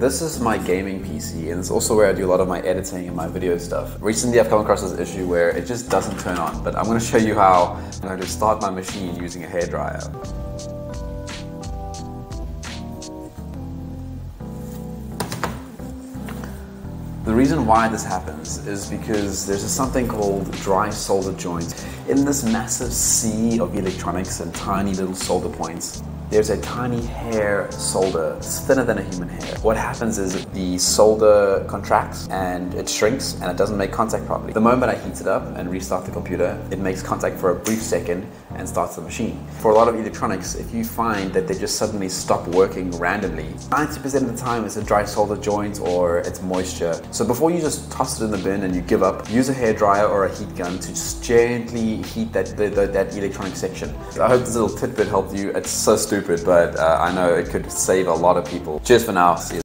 This is my gaming PC and it's also where I do a lot of my editing and my video stuff. Recently I've come across this issue where it just doesn't turn on, but I'm going to show you how I'm going to start my machine using a hairdryer. The reason why this happens is because there's something called dry solder joints. In this massive sea of electronics and tiny little solder points, there's a tiny hair solder, it's thinner than a human hair. What happens is the solder contracts and it shrinks and it doesn't make contact properly. The moment I heat it up and restart the computer, it makes contact for a brief second and starts the machine. For a lot of electronics, if you find that they just suddenly stop working randomly, 90% of the time it's a dry solder joint or it's moisture. So before you just toss it in the bin and you give up, use a hair dryer or a heat gun to just gently heat that, the, the, that electronic section. I hope this little tidbit helped you. It's so stupid stupid, but uh, I know it could save a lot of people. Cheers for now. See you.